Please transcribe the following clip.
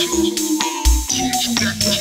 Yeah.